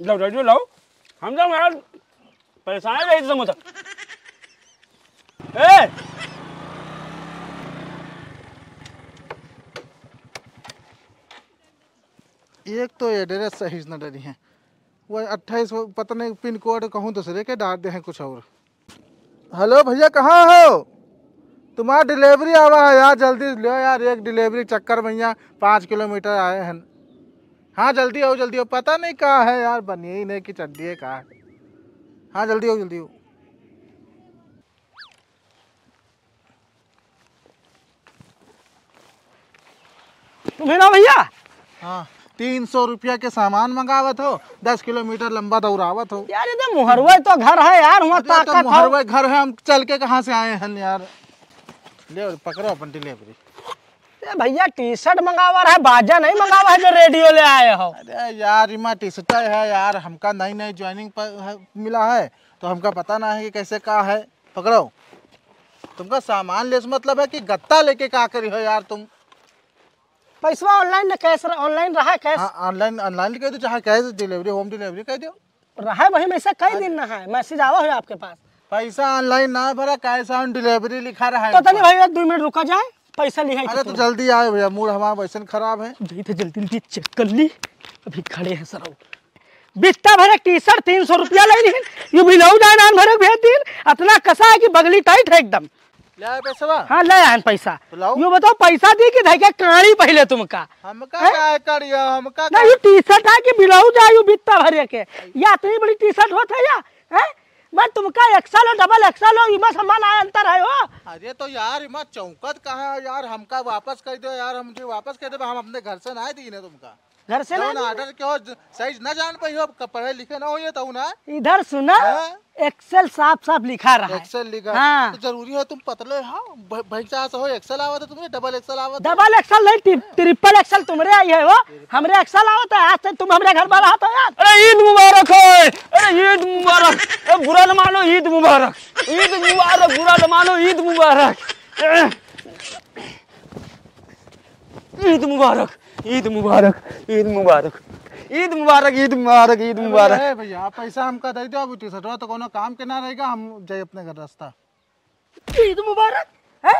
लो radio लो हम लोग यार। परेशान है रहे समोसा। ए! एक तो एड्रेस सही न डरी है। वो अट्ठाईस पता नहीं पिन कोड कहूँ दूसरे के डाल दे हैं कुछ और। हेलो भैया, कहाँ हो? तुम्हारा डिलीवरी आवा है यार, जल्दी लो यार, एक डिलीवरी चक्कर भैया पाँच किलोमीटर आए हैं। हाँ जल्दी आओ जल्दी आओ। पता नहीं कहाँ है यार बनिए ही नहीं कि चड्डी है कहाँ है। हाँ जल्दी आओ जल्दी आओ। ना भैया? हाँ तीन सौ रुपया के सामान मंगावत हो दस किलोमीटर लंबा दौड़ावत हो। यार ये तो मुहरवा तो घर है यार वहाँ तो ताकत है। मोहरवा घर है हम चल के कहाँ से आए हैं यार? ले पकड़ो अपन डिलीवरी। भैया टी शर्ट मंगावा है बाजा नहीं मंगावा है जो रेडियो ले आए हो। अरे यार इमा टी शर्ट है यार हमका नई नई ज्वाइनिंग मिला है तो हमका पता ना है कि कैसे का है। पकड़ो। तुमका सामान लेस मतलब है कि गत्ता लेके का करी हो यार तुम? पैसा ऑनलाइन कैश ऑनलाइन रहा कैश? हाँ ऑनलाइन ऑनलाइन कह दो चाहे कैश डिलीवरी होम डिलीवरी कह दो। रहा है वही में से कई दिन ना है मैसेज आवा है आपके पास। पैसा ऑनलाइन ना भरा कैश ऑन डिलीवरी लिखा रहा है तो तनी भैया दो मिनट रुका जाए। पैसा लिखा अरे तो जल्दी आए भैया मूड हमारा वैसे खराब है। थे जल्दी जल्दी चेक कर ली। अभी खड़े हैं सर। बिस्ता भरे टी शर्ट तीन सौ रुपया ले ली ये बिलाऊ जाए नान भरे भेज दिन इतना कसा है कि बगली टाइट है एकदम। आए हाँ ले आन पैसा। तो। यो बताओ पैसा दी कि धैके काड़ी पहले तुमका? हमका क्या करिया हमका ना ये टी शर्ट है कि बिलाऊ जाए यू बिस्ता भरे के? या इतनी बड़ी टी शर्ट होता है या? हैं? मैं तुमका एक्सल हो डबल एक्सल हो इमा सामान आया अंतर है हो। अरे तो यार इमा चौकत कहा है यार? हमका वापस कर दो यार हम जो वापस कर दे हम अपने घर से ना दी ने तुमका। घर से ना ऑर्डर के हो सही न जान पाई हो पढ़े लिखे ना हो ये तो ना? इधर सुना हाँ? एक्सेल साफ़ साफ़ लिखा रहा है। एक्सेल लिखा? हाँ। तो ज़रूरी है तुम पतले हाँ भैंसा हो एक्सेल आवा तो तुम्हें? डबल एक्सेल आवा तो डबल एक्सल नहीं ट्रि- ट्रिपल एक्सल तुमरे आई है वो। हमरे एक्सल आवत है आज से तुम हमरे घर पर रहा यार। अरे ईद मुबारक हो अरे ईद मुबारक बुरा न मानो ईद मुबारक। ईद मुबारक बुरा न मानो ईद मुबारक। ईद मुबारक ईद मुबारक ईद मुबारक ईद मुबारक ईद मुबारक ईद मुबारक। भैया भैया हमका दे दो अब टी शर्ट तो कोनो काम के ना रहेगा हम जाए अपने घर रास्ता। ईद मुबारक? है?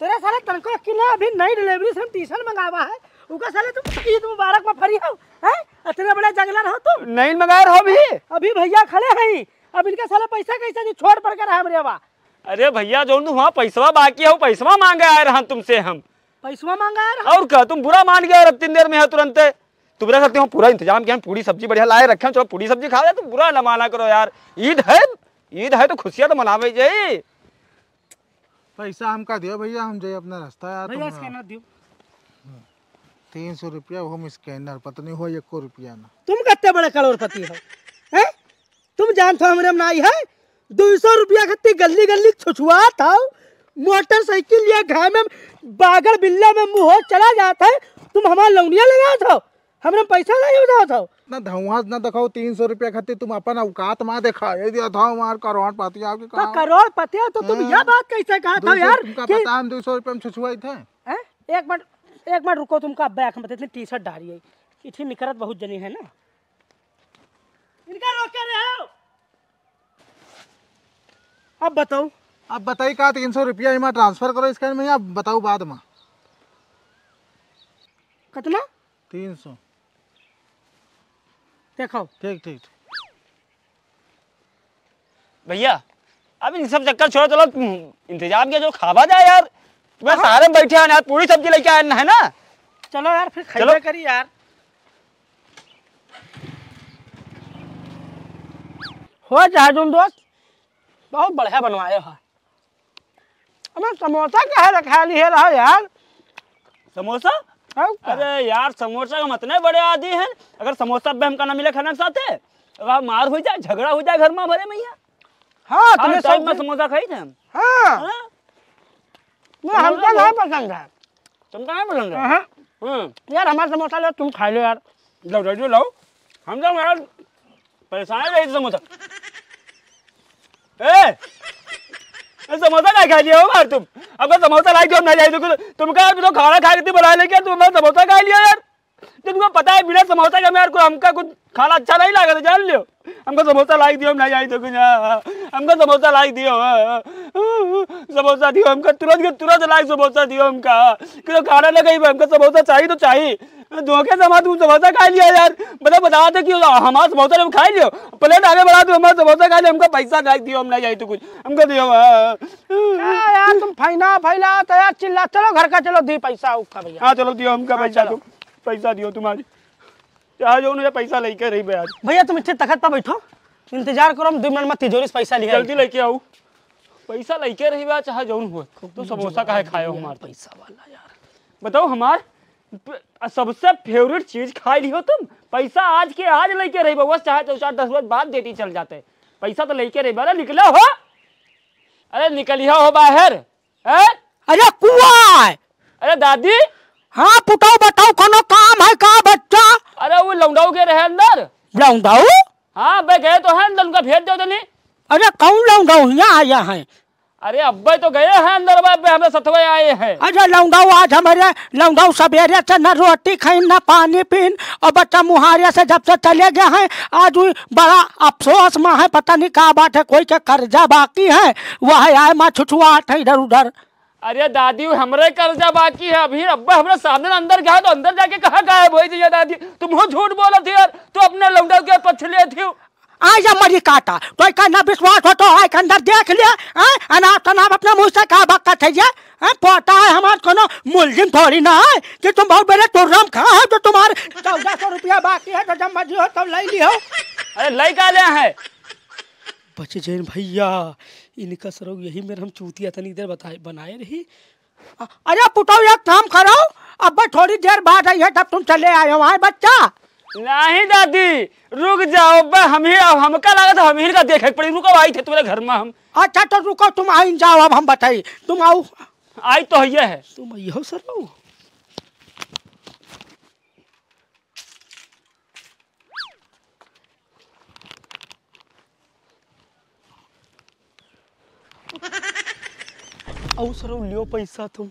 तेरे साले तनको कि ना अभी नई डिलीवरी से हम टी शर्ट मंगावा है। उका साले तुम ईद मुबारक में फरी हो हैं? इतने बड़े जंगलर हो तुम। नहीं मंगाए हो भी अभी भैया खड़े हैं। अब इनके साले पैसा कैसे दी? छोड़ पड़ कर हमरे बा अरे भैया जो वहाँ पैसवा बाकी है वो पैसवा मांगे आए रहा तुमसे हम। पैसवा मांगा यार और क्या तुम बुरा मान गए और अब तीन देर में है तुरंत। तुम्हारे करते हो पूरा इंतज़ाम किया पूरी सब्ज़ी बढ़िया लाए रखे चलो पूरी सब्ज़ी खा ले तुम बुरा न माना करो यार। ईद है ईद है तो खुशियाँ तो मनावे जाए पैसा हमका दियो भैया हम जाए अपना रास्ता यार भैया तुम स्कैनर दियो। तीन सौ रुपया होम स्कैनर पता नहीं हो एको रुपया ना। तुम कितने बड़े करोड़पति हो? हैं? तुम जानते हो हमरे में नाई है? दो सौ रुपया खत्ती गली गली छुछुआ था मोटरसाइकिल लिया घाय में बागर बिल्ला में मुँह चला जाता है। तुम हमारा लौनिया लगा था हमने पैसा नहीं उठाओ था ना धुआँ ना दिखाओ तीन सौ रुपया खातिर तुम अपन औकात माँ दिखा ये दिया था मार करोड़ पाती आपके तो कहा? करोड़पति हो तो तुम यह बात कैसे कहा था यार कि पता हम दो सौ रुपया में छुछुआई थे? हैं? एक मिनट। एक मिनट रुको तुमका बैग में इतनी टी शर्ट डाली है। इतनी निकरत बहुत जनी है ना। इनका रोक के रहे। हो अब बताओ। अब बताई का तीन सौ रुपया इमा ट्रांसफ़र करो स्कैन में अब बताओ बाद में? कितना? तीन सौ। देखो ठीक ठीक भैया अब इन सब चक्कर छोड़ो चलो इंतज़ाम किया जो खावा जाए यार। तुम्हें सारे बैठे हैं यार पूरी सब्ज़ी लेके आए है ना? चलो यार फिर चलो। करी यार। हो जाए तुम दोस्त बहुत बढ़िया बनवाए हो। हमें समोसा क्या है रखा लिए रहो यार। समोसा? हाँ, अरे यार समोसा का इतने बड़े आदि हैं अगर समोसा पे हमका ना मिले खाना के साथ अब मार हो जाए झगड़ा हो जाए घर में भरे मैया हाँ। तुम्हें टाइम में समोसा खाई थे हम। हाँ। हाँ? वो हमको नहीं पसंद है तुमको नहीं पसंद है यार हमारा समोसा लो तुम खा लो यार लो रेडियो लो हम जाओ यार परेशान है समोसा ए समोसा नहीं खा लिया हो यार तुम अब समोसा लाई क्यों नहीं जाए तो तुम कहा तो खाना खा के थी बुला लेके तुम समोसा खा लिया यार तो तुमको पता है बिना समोसा के मेरे को हमका कुछ खाना अच्छा नहीं लगा तो जान लियो। हमको समोसा लाइक दियो हम नहीं आई तो कुछ हाँ। हमको समोसा लाई दियो हाँ। समोसा दियो हमको तुरंत के तुरंत लाई समोसा दियो हमका। कि तो खाना ना कहीं हमको समोसा चाहिए तो चाहिए। धोखे से हमारा तुम समोसा खा लिया यार। बता बता दे कि हमारा समोसा तुम खा लियो। प्लेट आगे बढ़ा दो हमारा समोसा खा लियो हमको पैसा नहीं दियो हम नहीं आई तो कुछ। हमको दियो हाँ। यार तुम फैना फैला तो यार चिल्ला। चलो घर का चलो दी पैसा उसका भैया। हाँ चलो दियो हमका पैसा तुम पैसा दियो तुम्हारी। चाहे जो उन्हें पैसा लेके रही बे भैया तुम इतने तखत पर बैठो। इंतज़ार करो हम दो मिनट में तिजोरी से पैसा लिया जल्दी लेके आओ। पैसा लेके रही बा चाहे जौन हुए तो समोसा काहे खाए हमार पैसा वाला यार। बताओ हमार सबसे फेवरेट चीज़ खाई रही हो तुम? पैसा आज के आज लेके रही बस चाहे तो चार दस रोज बाद देती चल जाते। पैसा तो लेके रही अरे निकलो हो। अरे निकलिया हो बाहर अरे कुआ अरे दादी हाँ पुटाओ बताओ कोनो काम है का बच्चा? अरे वो लौंडाऊ के रहे अंदर। लौंडाऊ? हाँ बे गए तो है अंदर उनका भेज दो तो नहीं। अरे कौन लौंडाऊ? यहाँ आया है। अरे अब्बे तो गए हैं अंदर बे हमें सतवे आए हैं। अरे लौंडाऊ आज हमारे लौंडाऊ सवेरे से न रोटी खाई न पानी पीन और बच्चा मुहारे से जब से चले गए हैं आज बड़ा अफसोस में है पता नहीं क्या बात है कोई के कर्जा बाकी है। वह आए माँ छुछुआट है इधर उधर अरे दादी हमरे कर्जा बाकी है अभी। अब्बा हमरे सामने अंदर गया तो अंदर जाके कहा गायब हो दिया दादी? तुम हो झूठ बोला थी यार। तू अपने लौंडा के पछले थी। आज मरी काटा। तो का ना विश्वास हो तो आय अंदर देख लिया हैं? अनाप तनाप अपने मुँह से कहा बक्का थे जे हैं? पोता है हमारे कोनो मुलजिम थोड़ी ना है कि तुम बहुत बड़े तुर्रम खा है तो तुम्हारे चौदह सौ रुपया बाकी है तो जब मर्ज़ी हो तब ले लियो। अरे लई का ले है। बच जैन भैया इनका सरो यही मेरे हम चूतिया तनी देर बताए बनाए रही। अ- अरे पुटो एक काम करो। अब थोड़ी देर बाद आई है तब तुम चले आए हो बच्चा। नहीं दादी रुक जाओ बे हम ही अब हमका लगा था हम ही का देखे पड़ी रुको आई थे तुम्हारे घर में हम। अच्छा तो रुको तुम आई जाओ अब हम बताइए तुम आओ। आई तो ये है। तुम आइयो सर आओ सर लियो पैसा तुम